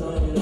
Well,